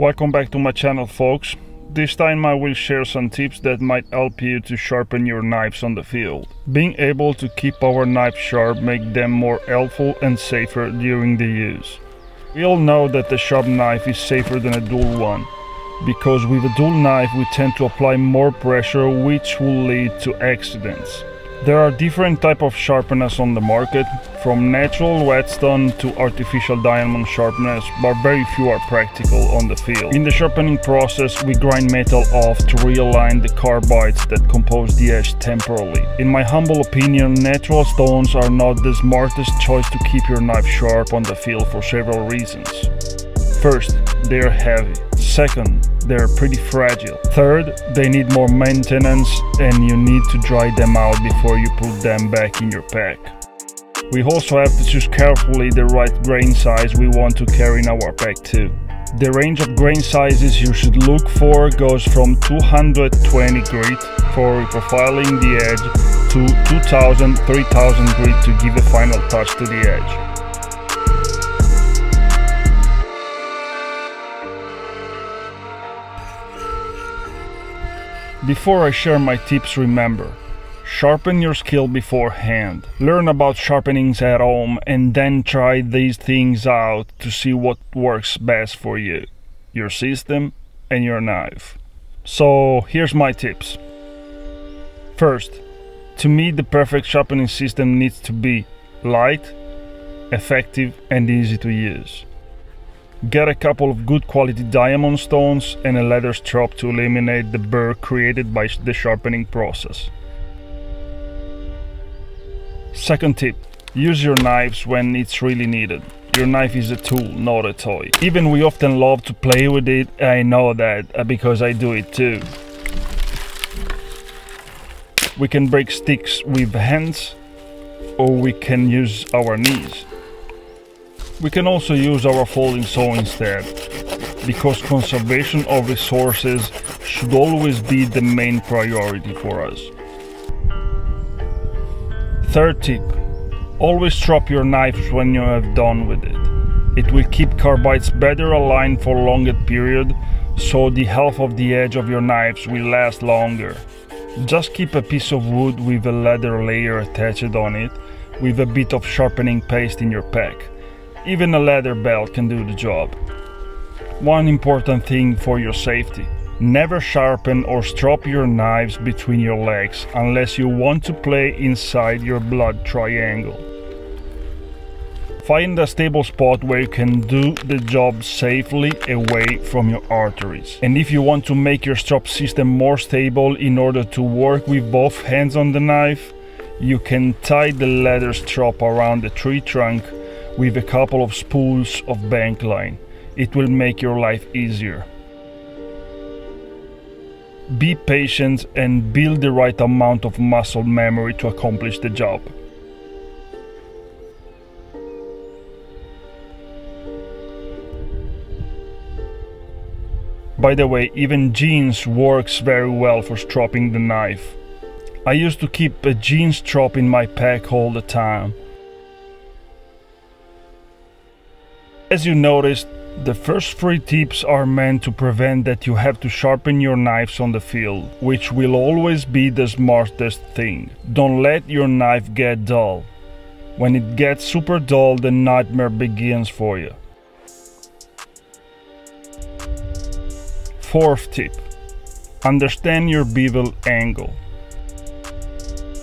Welcome back to my channel folks. This time I will share some tips that might help you to sharpen your knives on the field. Being able to keep our knives sharp make them more helpful and safer during the use. We all know that a sharp knife is safer than a dull one, because with a dull knife we tend to apply more pressure which will lead to accidents. There are different type of sharpeners on the market, from natural whetstone to artificial diamond sharpeners, but very few are practical on the field. In the sharpening process, we grind metal off to realign the carbides that compose the edge temporarily. In my humble opinion, natural stones are not the smartest choice to keep your knife sharp on the field for several reasons. First, they are heavy. Second, they're pretty fragile. Third, they need more maintenance and you need to dry them out before you put them back in your pack. We also have to choose carefully the right grain size we want to carry in our pack too. The range of grain sizes you should look for goes from 220 grit for profiling the edge to 2000 3000 grit to give a final touch to the edge. Before I share my tips, remember sharpen your skill beforehand. Learn about sharpenings at home and then try these things out to see what works best for you, your system, and your knife. So, here's my tips. First, to me, the perfect sharpening system needs to be light, effective, and easy to use. Get a couple of good quality diamond stones and a leather strap to eliminate the burr created by the sharpening process. Second tip, use your knives when it's really needed. Your knife is a tool, not a toy. Even we often love to play with it, I know that uh, because I do it too. We can break sticks with hands or we can use our knees. We can also use our folding saw instead, because conservation of resources should always be the main priority for us. Third tip, always strop your knives when you have done with it. It will keep carbides better aligned for longer period, so the health of the edge of your knives will last longer. Just keep a piece of wood with a leather layer attached on it, with a bit of sharpening paste in your pack. Even a leather belt can do the job. One important thing for your safety. Never sharpen or strop your knives between your legs unless you want to play inside your blood triangle. Find a stable spot where you can do the job safely away from your arteries. And if you want to make your strop system more stable in order to work with both hands on the knife, you can tie the leather strap around the tree trunk with a couple of spools of bank line. It will make your life easier. Be patient and build the right amount of muscle memory to accomplish the job. By the way, even jeans works very well for stropping the knife. I used to keep a jean strap in my pack all the time. As you noticed, the first three tips are meant to prevent that you have to sharpen your knives on the field, which will always be the smartest thing. Don't let your knife get dull. When it gets super dull, the nightmare begins for you. Fourth tip. Understand your bevel angle.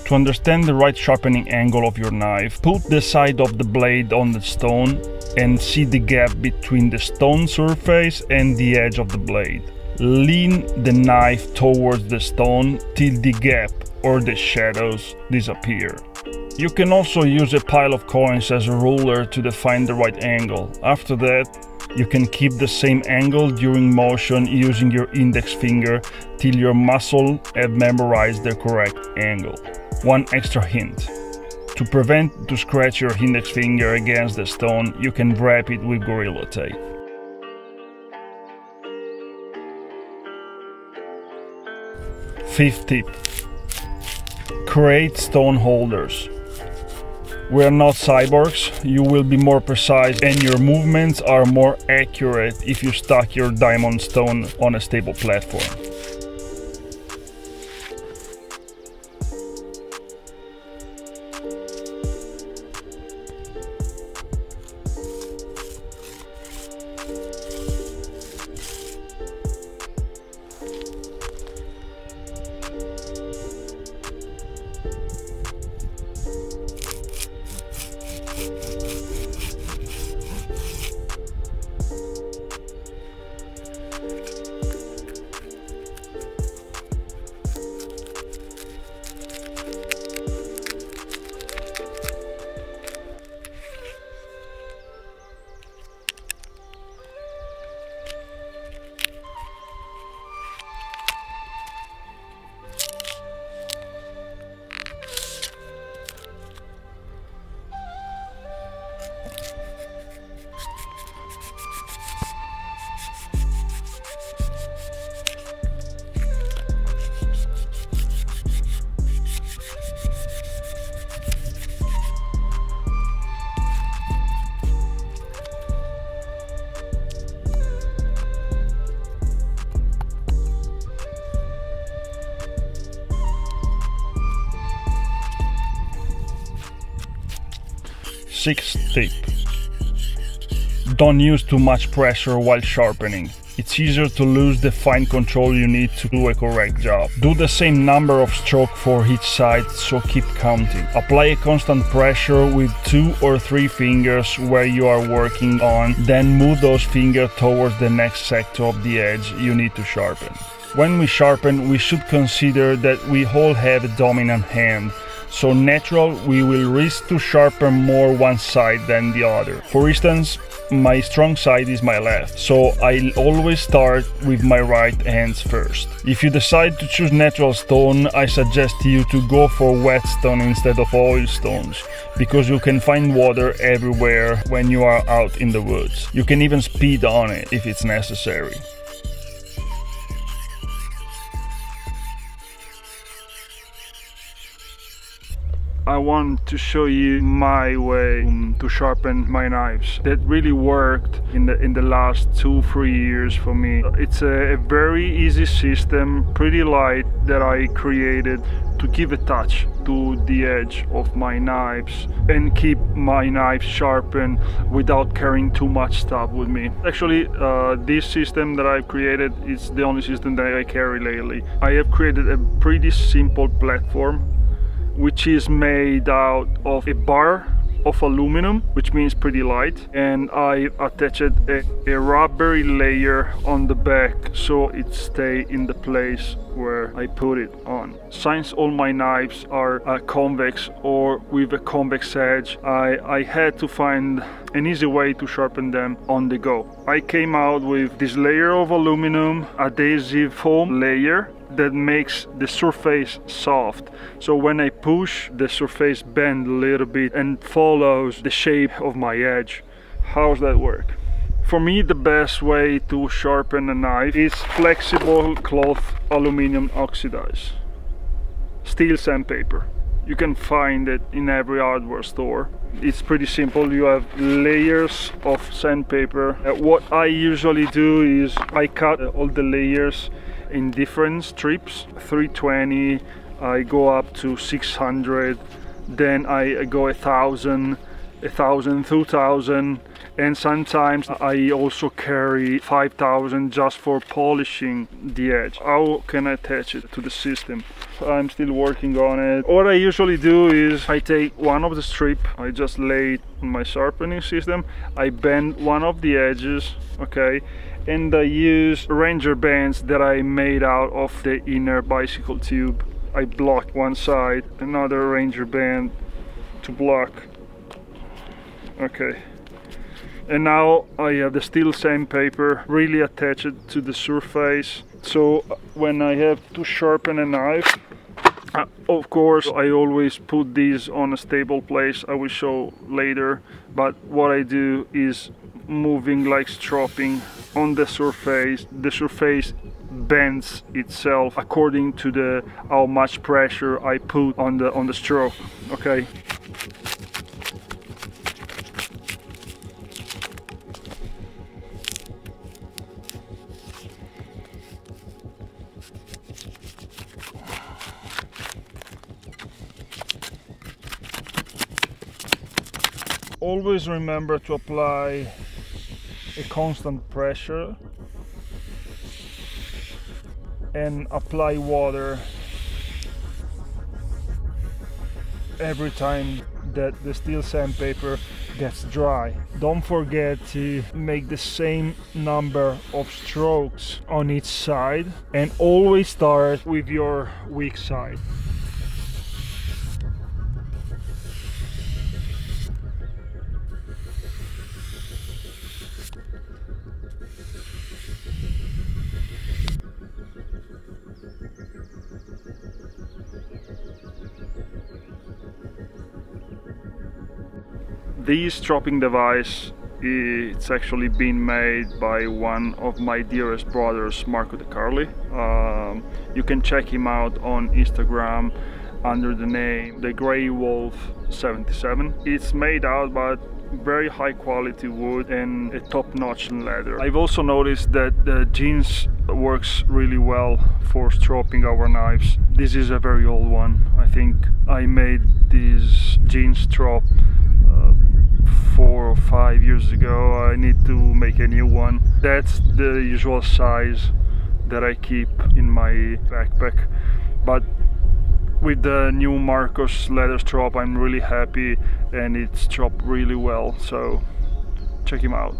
To understand the right sharpening angle of your knife, put the side of the blade on the stone and see the gap between the stone surface and the edge of the blade. Lean the knife towards the stone till the gap or the shadows disappear. You can also use a pile of coins as a ruler to define the right angle. After that, you can keep the same angle during motion using your index finger till your muscle have memorized the correct angle. One extra hint. To prevent to scratch your index finger against the stone, you can wrap it with Gorilla Tape. Fifth tip. Create stone holders. We're not cyborgs, you will be more precise and your movements are more accurate if you stack your diamond stone on a stable platform. Sixth tip. Don't use too much pressure while sharpening. It's easier to lose the fine control you need to do a correct job. Do the same number of strokes for each side, so keep counting. Apply a constant pressure with two or three fingers where you are working on, then move those fingers towards the next sector of the edge you need to sharpen. When we sharpen, we should consider that we all have a dominant hand, so natural we will risk to sharpen more one side than the other. For instance, my strong side is my left, so I always start with my right hands first. If you decide to choose natural stone, I suggest you to go for whetstone instead of oil stones, because you can find water everywhere when you are out in the woods. You can even speed on it if it's necessary. I want to show you my way um, to sharpen my knives. That really worked in the in the last two three years for me. It's a, a very easy system, pretty light that I created to give a touch to the edge of my knives and keep my knives sharpened without carrying too much stuff with me. Actually, uh, this system that I've created is the only system that I carry lately. I have created a pretty simple platform which is made out of a bar of aluminum which means pretty light and I attached a, a, rubbery layer on the back so it stay in the place where I put it on. Since all my knives are uh, convex or with a convex edge I, I had to find an easy way to sharpen them on the go. I came out with this layer of aluminum adhesive foam layer that makes the surface soft. So when I push, the surface bend a little bit and follows the shape of my edge. How's that work? For me, the best way to sharpen a knife is flexible cloth aluminum oxidize. Steel sandpaper. You can find it in every hardware store. It's pretty simple. You have layers of sandpaper. Uh, what I usually do is I cut all the layers in different strips. 320 I go up to 600 then I go a thousand a thousand two thousand and sometimes I also carry 5000 just for polishing the edge. How can I attach it to the system? I'm still working on it. What I usually do is I take one of the strip I just lay it on my sharpening system I bend one of the edges okay and I use ranger bands that I made out of the inner bicycle tube. I block one side, another ranger band to block. Okay. And now I have the steel sandpaper really attached to the surface. So when I have to sharpen a knife, uh, of course I always put these on a stable place I will show later but what I do is moving like stropping on the surface the surface bends itself according to the how much pressure I put on the on the stroke. okay always remember to apply a constant pressure and apply water every time that the steel sandpaper gets dry. Don't forget to make the same number of strokes on each side and always start with your weak side. This stropping device it's actually been made by one of my dearest brothers Marco De Carli um, you can check him out on Instagram under the name the Grey Wolf 77 it's made out by very high quality wood and a top-notch leather. I've also noticed that the jeans works really well for stropping our knives. This is a very old one. I think I made this jeans strop four or five years ago I need to make a new one. That's the usual size that I keep in my backpack. But with the new Marcos leather strap I'm really happy and it's stropped really well so check him out.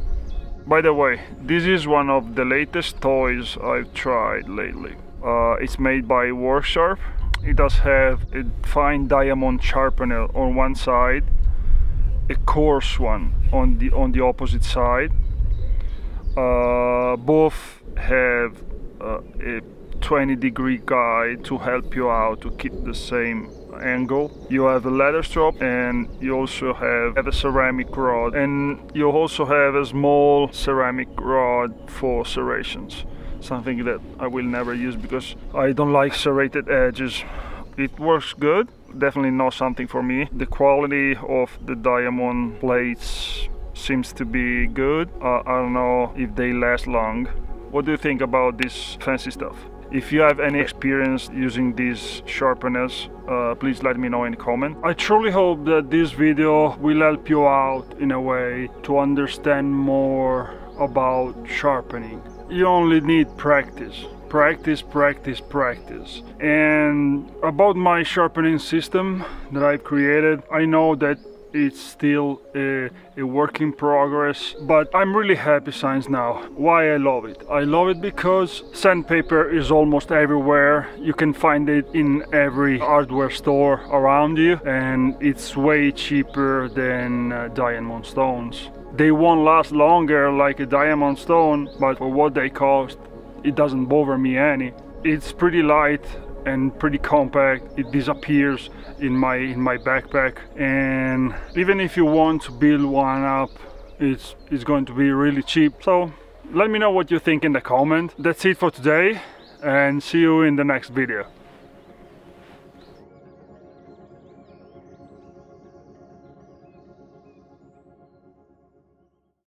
By the way this is one of the latest toys I've tried lately. Uh, it's made by Work Sharp it does have a fine diamond sharpener on one side a coarse one on the on the opposite side. Uh, both have uh, a 20 degree guide to help you out to keep the same angle. You have a leather strap and you also have, have a ceramic rod. And you also have a small ceramic rod for serrations something that I will never use because I don't like serrated edges. It works good definitely not something for me. The quality of the diamond plates seems to be good. Uh, I don't know if they last long. What do you think about this fancy stuff? If you have any experience using these sharpeners, uh, please let me know in the comment. I truly hope that this video will help you out in a way to understand more about sharpening. You only need practice practice practice practice. And about my sharpening system that I've created I know that it's still a, a, work in progress but I'm really happy since now. Why I love it? I love it because sandpaper is almost everywhere. You can find it in every hardware store around you and it's way cheaper than uh, diamond stones. They won't last longer like a diamond stone but for what they cost it doesn't bother me any. It's pretty light and pretty compact. It disappears in my in my backpack and even if you want to build one up it's it's going to be really cheap. So let me know what you think in the comment. That's it for today and see you in the next video.